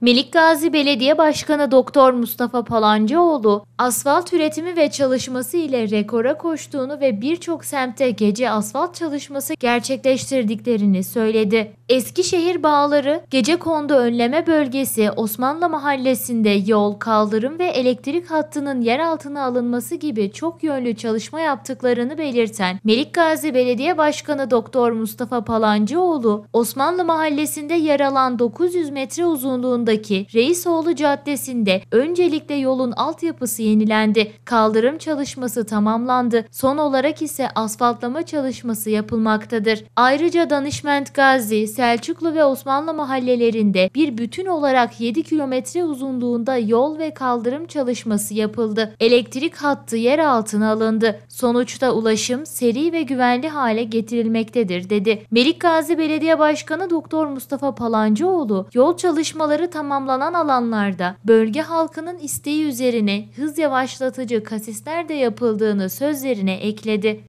Melik Gazi Belediye Başkanı Doktor Mustafa Palancıoğlu, asfalt üretimi ve çalışması ile rekora koştuğunu ve birçok semtte gece asfalt çalışması gerçekleştirdiklerini söyledi. Eskişehir Bağları, Gece Kondu Önleme Bölgesi, Osmanlı Mahallesi'nde yol, kaldırım ve elektrik hattının yer altına alınması gibi çok yönlü çalışma yaptıklarını belirten Melik Gazi Belediye Başkanı Doktor Mustafa Palancıoğlu, Osmanlı Mahallesi'nde yer alan 900 metre uzunluğundaki Reisoğlu Caddesi'nde öncelikle yolun altyapısı yenilendi. Kaldırım çalışması tamamlandı. Son olarak ise asfaltlama çalışması yapılmaktadır. Ayrıca Danışment Gazi, Selçuklu ve Osmanlı mahallelerinde bir bütün olarak 7 kilometre uzunluğunda yol ve kaldırım çalışması yapıldı. Elektrik hattı yer altına alındı. Sonuçta ulaşım seri ve güvenli hale getirilmektedir dedi. Melik Gazi Belediye Başkanı Doktor Mustafa Palancıoğlu yol çalışmaları tamamlanan alanlarda bölge halkının isteği üzerine hız yavaşlatıcı kasisler de yapıldığını sözlerine ekledi.